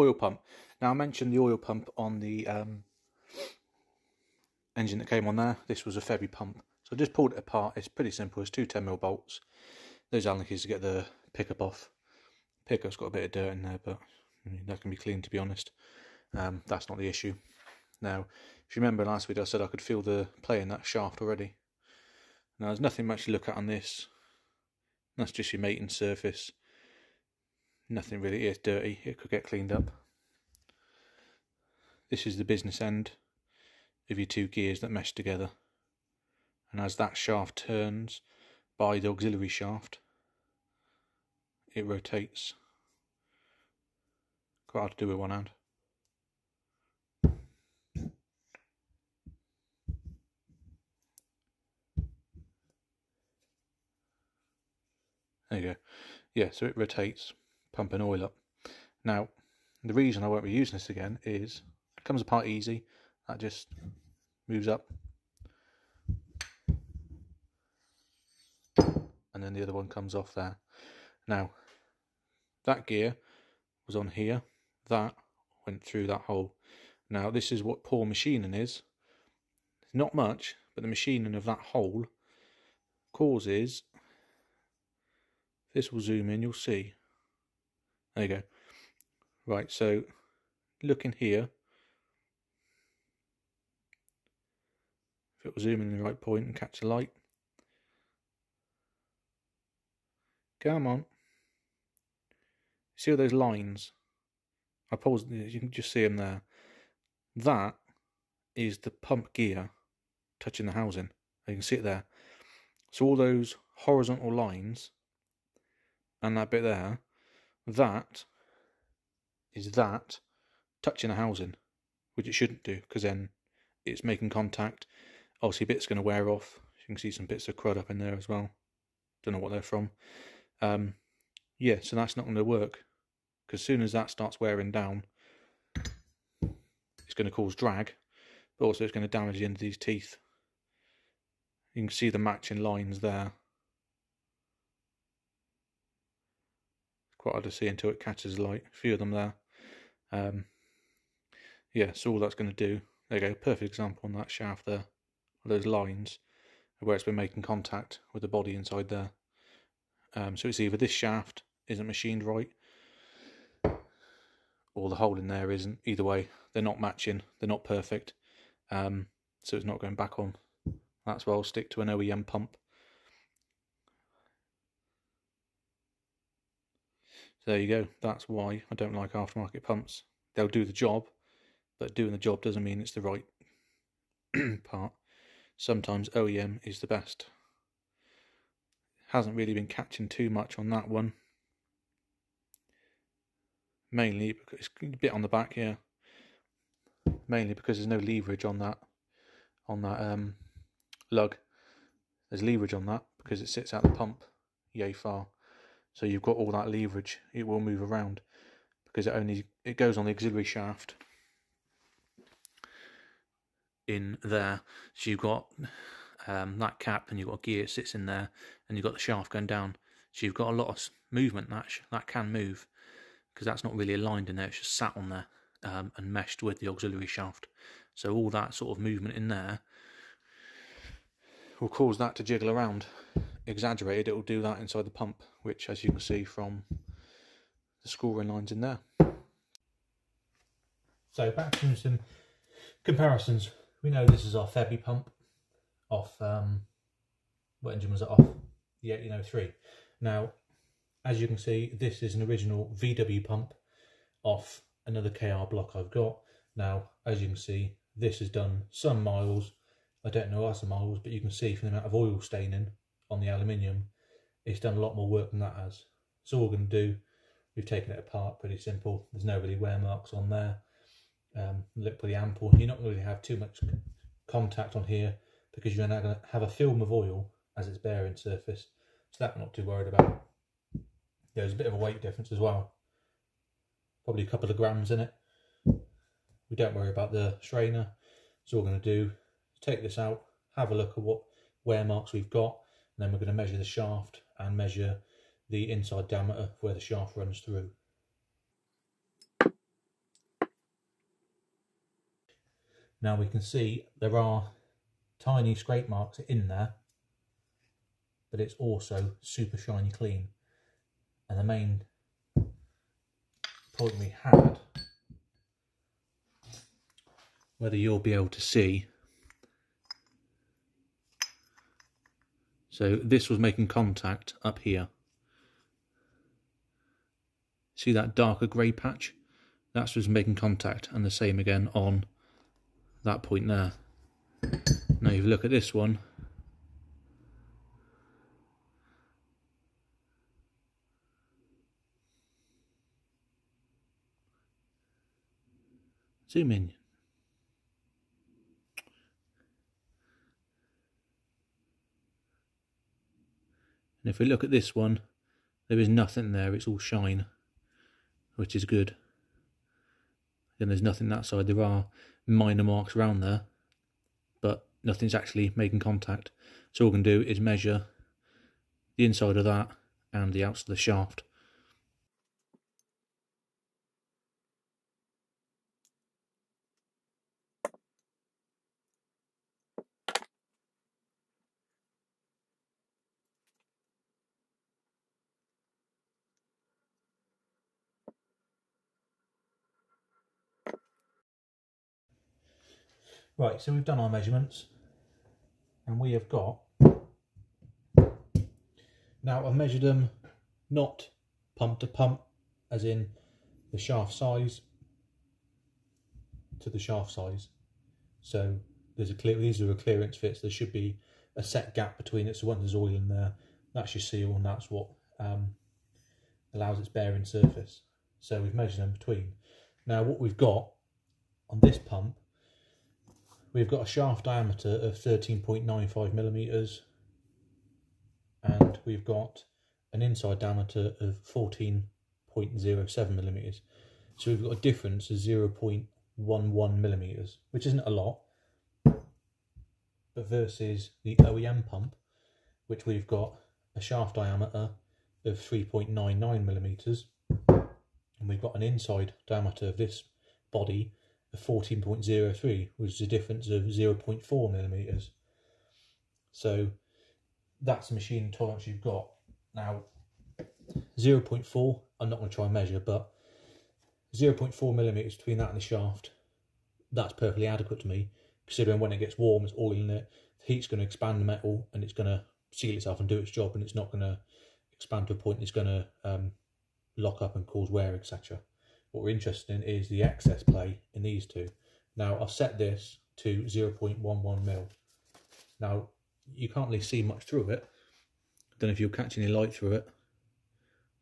oil pump. Now I mentioned the oil pump on the um, engine that came on there. This was a Febi pump. So I just pulled it apart. It's pretty simple. It's two 10mm bolts. Those Allen keys to get the pickup off. Pickup's got a bit of dirt in there, but that can be cleaned to be honest. Um, that's not the issue. Now, if you remember last week I said I could feel the play in that shaft already. Now there's nothing much to look at on this. That's just your mating surface. Nothing really is dirty. It could get cleaned up. This is the business end of your two gears that mesh together. And as that shaft turns by the auxiliary shaft, it rotates. Quite hard to do with one hand. There you go. Yeah, so it rotates, pumping oil up. Now, the reason I won't be using this again is it comes apart easy. That just moves up. And then the other one comes off there. Now, that gear was on here. That went through that hole. Now, this is what poor machining is. Not much, but the machining of that hole causes this will zoom in, you'll see. There you go. Right, so looking here. If it will zoom in the right point and catch the light. Come on. See all those lines? I pause, you can just see them there. That is the pump gear touching the housing. You can see it there. So all those horizontal lines and that bit there, that is that touching the housing, which it shouldn't do because then it's making contact. Obviously, bits going to wear off. You can see some bits of crud up in there as well. Don't know what they're from. Um, yeah, so that's not going to work because as soon as that starts wearing down, it's going to cause drag, but also it's going to damage the end of these teeth. You can see the matching lines there. Quite hard to see until it catches light. A few of them there. Um, yeah, so all that's going to do, there you go, perfect example on that shaft there. Those lines where it's been making contact with the body inside there. Um, so it's either this shaft isn't machined right or the hole in there isn't. Either way, they're not matching, they're not perfect. Um, so it's not going back on. That's why I'll stick to an OEM pump. There you go. That's why I don't like aftermarket pumps. They'll do the job, but doing the job doesn't mean it's the right part. Sometimes OEM is the best. Hasn't really been catching too much on that one. Mainly because it's a bit on the back here. Mainly because there's no leverage on that on that um, lug. There's leverage on that because it sits out the pump yay far. So you've got all that leverage. It will move around because it only it goes on the auxiliary shaft in there. So you've got um, that cap and you've got a gear sits in there and you've got the shaft going down. So you've got a lot of movement that that can move because that's not really aligned in there. It's just sat on there um, and meshed with the auxiliary shaft. So all that sort of movement in there will cause that to jiggle around exaggerated, it will do that inside the pump, which as you can see from the scoring lines in there. So back to some comparisons. We know this is our Febi pump off, um, what engine was it off? The 1803. Now, as you can see, this is an original VW pump off another KR block I've got. Now, as you can see, this has done some miles. I don't know how of miles, but you can see from the amount of oil staining on the aluminium, it's done a lot more work than that has. So all we're going to do, we've taken it apart, pretty simple. There's no really wear marks on there. Um, look pretty ample. You're not going to really have too much contact on here because you're now going to have a film of oil as its bearing surface. So that I'm not too worried about. There's a bit of a weight difference as well. Probably a couple of grams in it. We don't worry about the strainer. So all we're going to do take this out, have a look at what wear marks we've got, then we're going to measure the shaft and measure the inside diameter where the shaft runs through. Now we can see there are tiny scrape marks in there, but it's also super shiny clean. And the main problem we had, whether you'll be able to see so this was making contact up here. See that darker grey patch? That's just making contact and the same again on that point there. Now if you look at this one, zoom in. And if we look at this one, there is nothing there, it's all shine, which is good. Then there's nothing that side. There are minor marks around there, but nothing's actually making contact. So all we can do is measure the inside of that and the outside of the shaft. Right, so we've done our measurements and we have got, now I've measured them not pump to pump, as in the shaft size to the shaft size. So there's a clear, these are a clearance fits, there should be a set gap between it, so once there's oil in there, that's your seal and that's what um, allows its bearing surface. So we've measured them between. Now what we've got on this pump we've got a shaft diameter of 13.95 millimeters. And we've got an inside diameter of 14.07 millimeters. So we've got a difference of 0.11 millimeters which isn't a lot but versus the OEM pump which we've got a shaft diameter of 3.99 millimeters. And we've got an inside diameter of this body a 14.03, which is a difference of 0.4 millimeters. So that's the machine tolerance you've got. Now, 0.4, I'm not going to try and measure, but 0.4 millimeters between that and the shaft, that's perfectly adequate to me, considering when it gets warm, it's oil in it, the heat's going to expand the metal and it's going to seal itself and do its job, and it's not going to expand to a point that's going to um, lock up and cause wear, etc. What we're interested in is the excess play in these two. Now I've set this to 0.11 mil. Now you can't really see much through it. Don't know if you'll catch any light through it.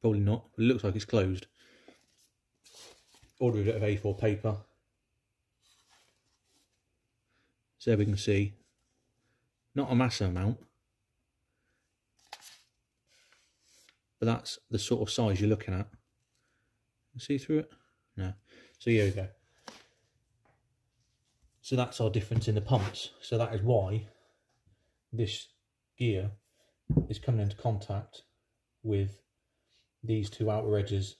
Probably not, it looks like it's closed. Ordered bit of A4 paper. So we can see, not a massive amount, but that's the sort of size you're looking at see through it? No. So here we go. So that's our difference in the pumps. So that is why this gear is coming into contact with these two outer edges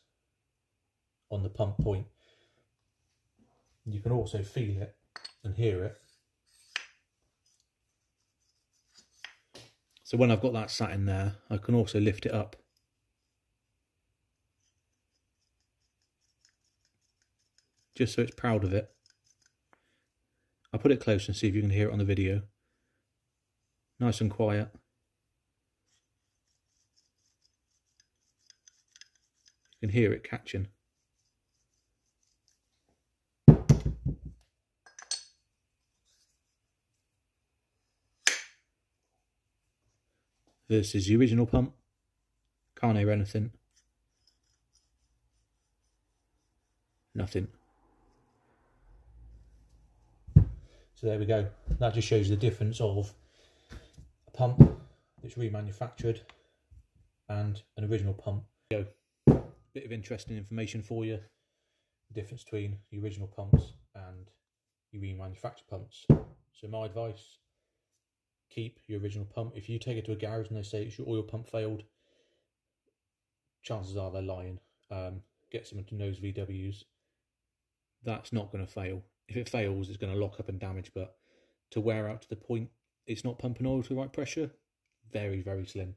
on the pump point. You can also feel it and hear it. So when I've got that sat in there, I can also lift it up just so it's proud of it. I'll put it close and see if you can hear it on the video. Nice and quiet. You can hear it catching. This is the original pump. Can't hear anything. Nothing. So there we go. That just shows the difference of a pump that's remanufactured and an original pump. Go. Bit of interesting information for you. The difference between the original pumps and your remanufactured pumps. So my advice, keep your original pump. If you take it to a garage and they say it's your oil pump failed, chances are they're lying. Um, get someone of those VWs. That's not going to fail if it fails, it's going to lock up and damage. But to wear out to the point, it's not pumping oil to the right pressure. Very very slim.